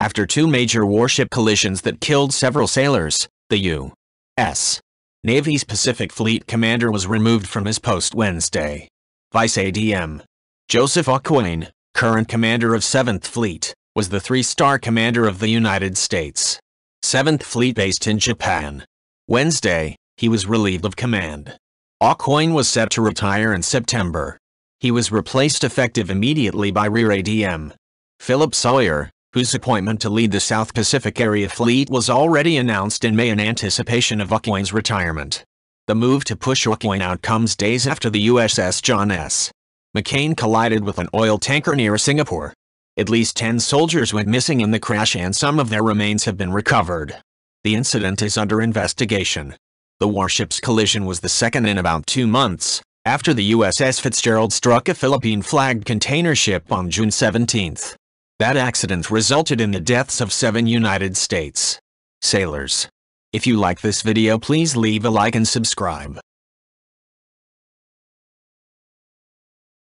After two major warship collisions that killed several sailors, the U.S. Navy's Pacific Fleet commander was removed from his post Wednesday. Vice ADM Joseph Aucoin, current commander of 7th Fleet, was the three-star commander of the United States. 7th Fleet based in Japan. Wednesday, he was relieved of command. Aucoin was set to retire in September. He was replaced effective immediately by Rear ADM. Philip Sawyer, whose appointment to lead the South Pacific Area Fleet was already announced in May in anticipation of Aucoin's retirement. The move to push Aucoin out comes days after the USS John S. McCain collided with an oil tanker near Singapore. At least 10 soldiers went missing in the crash and some of their remains have been recovered. The incident is under investigation. The warship's collision was the second in about two months, after the USS Fitzgerald struck a Philippine-flagged container ship on June 17. That accident resulted in the deaths of seven United States sailors. If you like this video please leave a like and subscribe.